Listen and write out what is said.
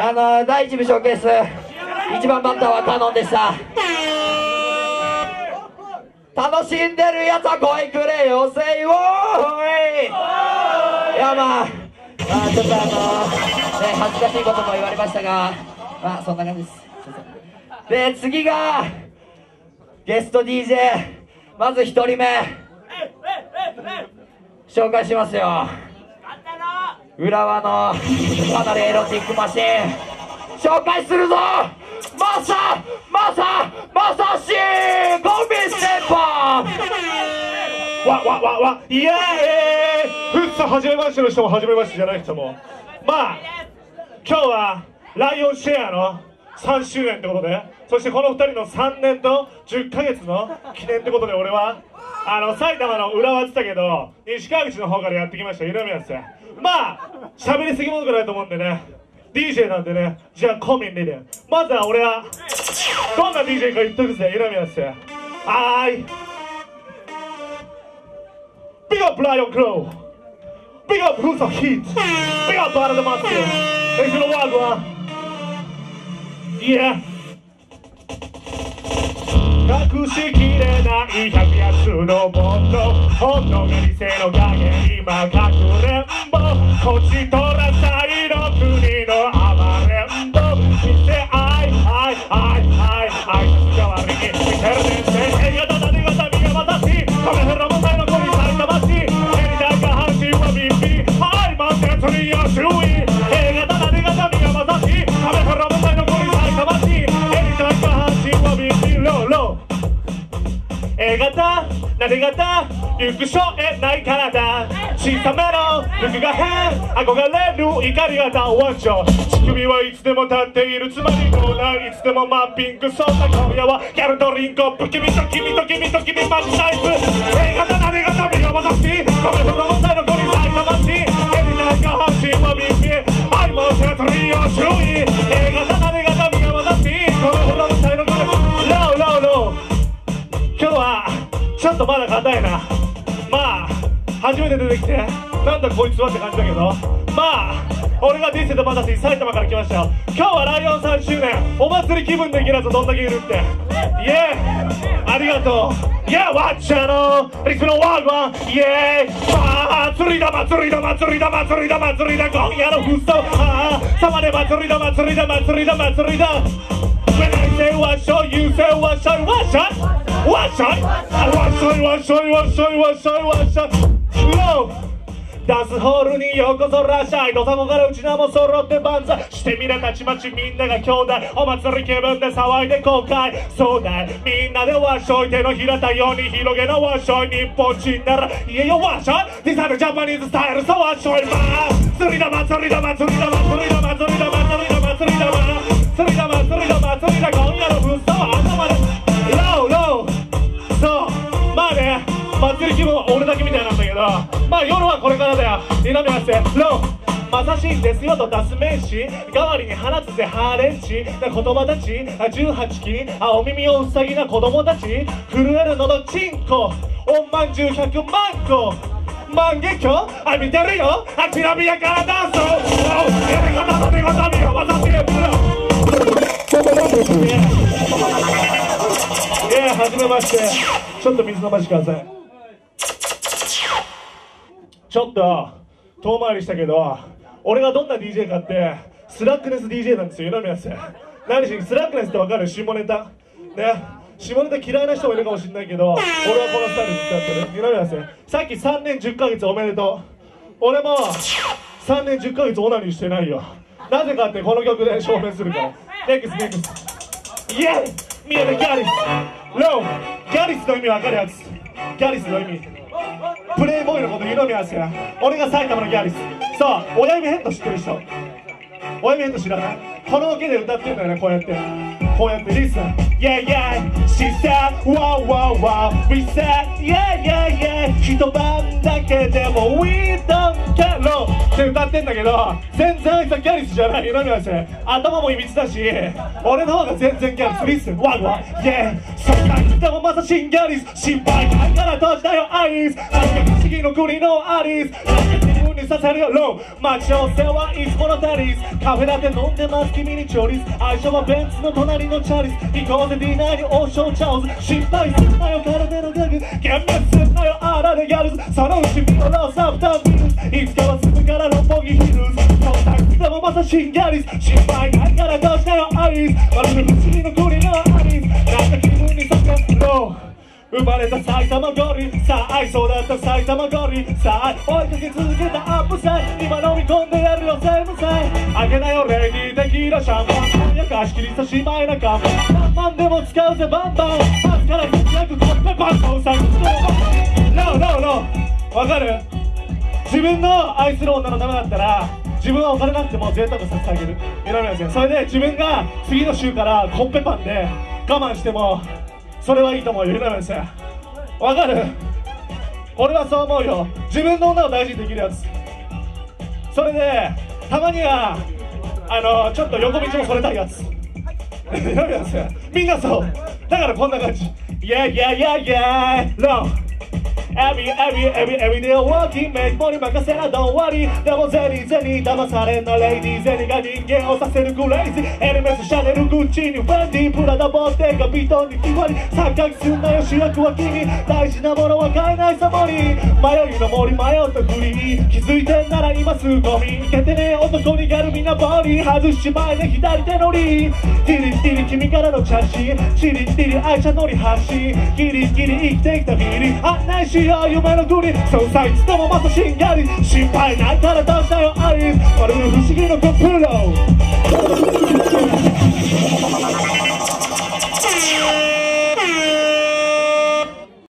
あの第1部ショーケース1番バッターはカノンでした。楽しんでるやつは声くれよせいおーい。やまあまあちょっとあのね恥ずかしいことも言われましたがまあそんな感じです。で次がゲスト DJ まず1人目。紹介しますよ。浦和のかなりエロティックマシン紹介するぞ。マサマサマサシコンビステッパーわわわわイエーイフッサ初めましての人も初めましてじゃない人も。まあ今日はライオンシェアの3周年ってことでそしてこの2人の3年と10ヶ月の記念ってことで俺はあの埼玉の浦和ってたけど西川口の方からやってきました色宮ですまあ喋りすぎものくないと思うんでね。DJ なんでね。じゃあコミンでねまずは俺はどんな DJ か言っとくぜ色宮ですはーい。Big up Lion Crow. Big up Who's a Hit Big up Battle the Master えそのワードは Yeah. 隠しきれない百安のもの。本能が偽の影今隠れんぼ。こちとらさ型、何型、行くしょえないからだ小さめの服が変、憧れる怒り型ワンション乳首はいつでも立っている、つまり脳内いつでも。マッピングそんな今夜は。ギャルとリンゴ、不気味と君と君と君マジタイプちょっとまだ硬いな。まあ初めて出てきてなんだこいつはって感じだけど。まあ俺が人生と私埼玉から来ましたよ。今日はライオン3周年。お祭り気分できるやつどんだけいるって。イエーイ。ありがとう。イエーわっちゃのリスのワーワンイエーイ祭りだ祭りだ祭りだ祭りだ祭りだ。今夜のフッ素ああさまで祭りだ祭りだ祭りだ祭りだ。When I say one shot, you say one shot, one shot, one shot, one shot, one shot, one shot, one shot, one shot. ダスホールにようこそらっしゃい土佐もからうちなも揃って万歳してみれたちまちみんなが兄弟お祭り気分で騒いで後悔そうだ。いみんなでわっしょい手のひらたように広げなわっしょい日本人ならいえよわっしょいディサルジャパニーズスタイルそうワンショイ。まー釣りだ祭りだ祭りだ祭りだ祭りだまあ夜はこれからだよ。二宮せローまさしいんですよと出す名詞代わりに放つぜハーレンチな言葉たち18期あお耳をうさぎな子供たち震えるのどチンコおんまんじゅう100万個万華鏡。あ見てるよ。あきらびやからダンスを。やり方の出方見よまさしいブロいやはじめまして。ちょっと水飲ましてください。ちょっと遠回りしたけど俺がどんな DJ かってスラックネス DJ なんですよ二宮さん何しにスラックネスってわかる？下ネタ。ね。下ネタ嫌いな人もいるかもしれないけど俺はこのスタイル使ってる。二宮さんさっき3年10ヶ月おめでとう。俺も3年10ヶ月オナニーしてないよ。なぜかってこの曲で証明するから。ネクスネクスイエイ！見えてギャリス。ロー。ギャリスの意味わかるやつ。ギャリスの意味。プレイボーイのこと湯飲みやすや。俺が埼玉のギャリス。さあ親指ヘッド知ってる人。親指ヘッド知らない？この毛で歌ってんだよねこうやって。こうやって Listen Yeah yeah. She said Wow wow wow. We said Yeah yeah yeah. 一晩だけでも We don't care. って歌ってんだけど全然あいつはギャリスじゃない。湯飲みやす頭もいびつだし俺の方が全然ギャリス。Listen Wow wow. Yeah. そんな人もまさしんギャリス。心配ないから閉じたよアイス。なんか不思議の国のアリス。なんか自分ににさるよロー待ち合わせはいつものタリス。カフェラテ飲んでます。君にチョリス。相性はベンツの隣のチャリス。行こうぜディナーに王将チャオズ。心配すんなよ体のギャグ。幻滅すんなよあられギャルズ。そのうち見ろローサフタービルズ。いつかはすぐから六本木ヒルズ。そんなくてもまさしんギャリス。心配ないからどうしたよアリス。生まれた埼玉ゴリさあ愛想だった埼玉ゴリさあ追いかけ続けたアップサイ今飲み込んでやるよセブンサイあげなよレディーテキーラシャン。パンや貸し切りさしまいなか何万でも使うぜバンバン。明日から節約コッペパンとうさぎノーノーノーわかる？自分の愛する女のためだったら自分はお金なくても贅沢させてあげる。選べませんそれで自分が次の週からコッペパンで我慢してもそれはいいと思うよ選べませんわかる？俺はそう思うよ。自分の女を大事にできるやつ。それでたまにはあのちょっと横道もそれたいやつ。選べませんみんなそう。だからこんな感じ。Yeah yeah yeah yeah No Every, every, every, every day walking make money 任せな don't worry. でもゼニーゼニー騙されんな lady ゼニーが人間をさせる crazy エルメス、シャネル、グッチにフェンディプラダ、ボッテガ、ビートンに決まり錯覚すんなよ主役は君大事なものは買えないサボり迷いの森迷ったふり気づいてんなら今すぐゴミいけてね男にギャルみんなボディ外しまいで左手乗りティリティリ君からのチャシチリティリ愛車乗り発しギリギリ生きてきたビリ案内しいや夢の国そうさいつでもまたしんがり。心配ないからどうしたよアイ。スまるで不思議のコプロ